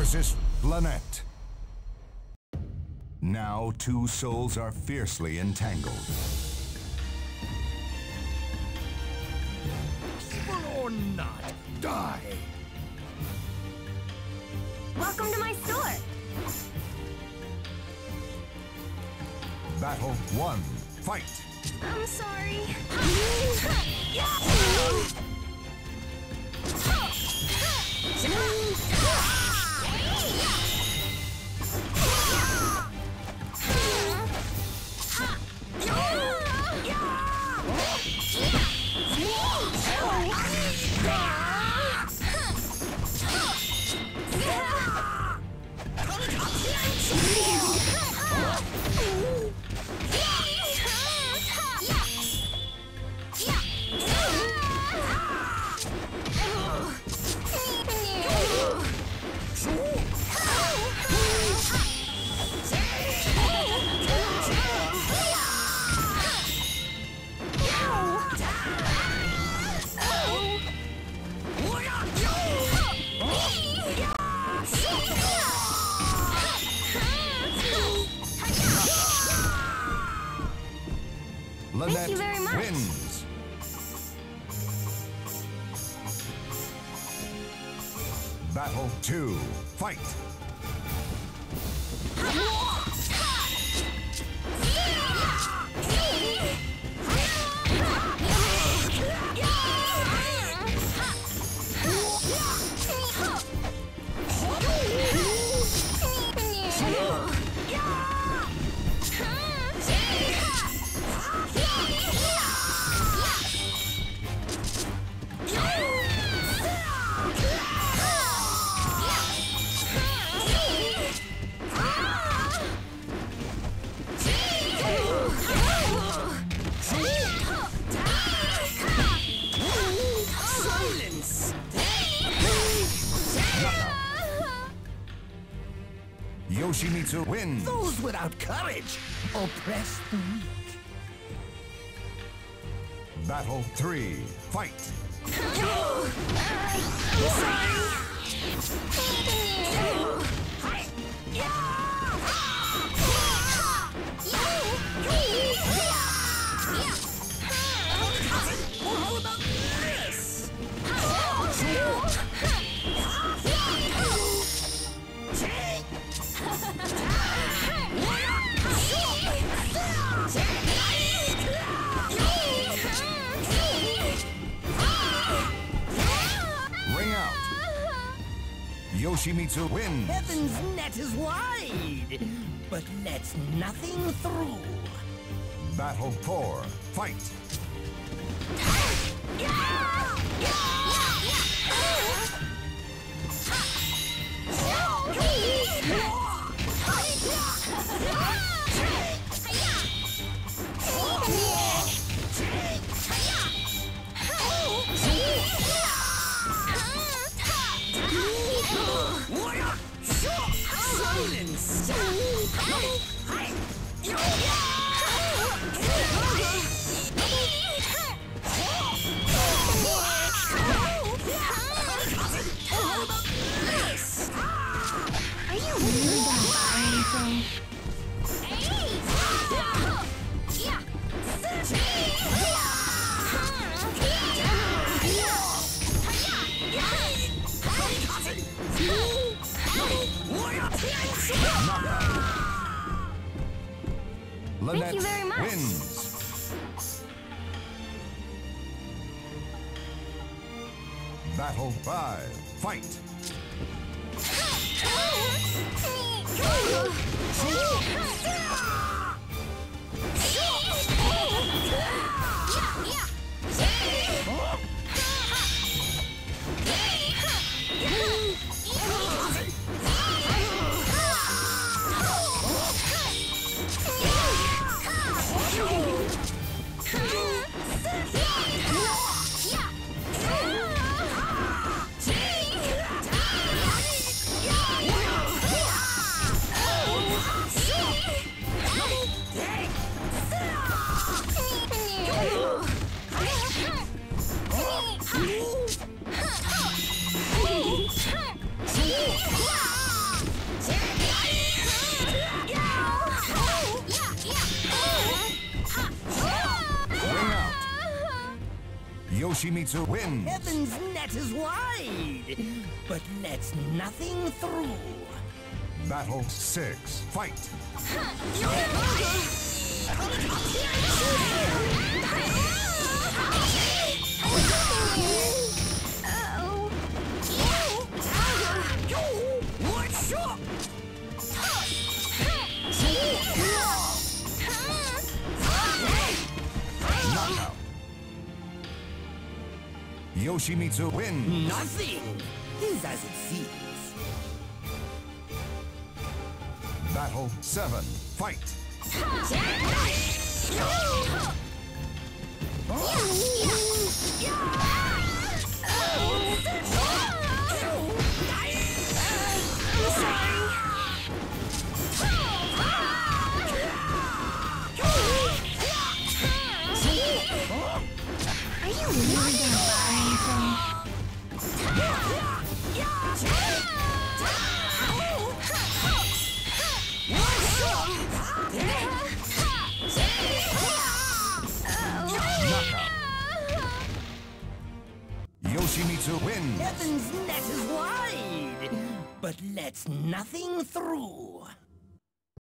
versus Lynette. Now two souls are fiercely entangled. Evil or not, die! Welcome to my store. Battle one, fight! I'm sorry. Lynette you very much. wins. Battle two, fight! Yoshimitsu wins. Those without courage oppress the weak. Battle three, fight! Yoshimitsu wins. Heaven's net is wide, but lets nothing through. Battle four, fight! Silence! Are Lynette you very much. wins. Battle five, fight! Yoshimitsu wins. Heaven's net is wide, but lets nothing through. Battle 6. Fight. Yoshimitsu wins. Nothing is as it seems. Battle 7. Fight. Yoshimitsu wins. Heaven's net is wide, but lets nothing through.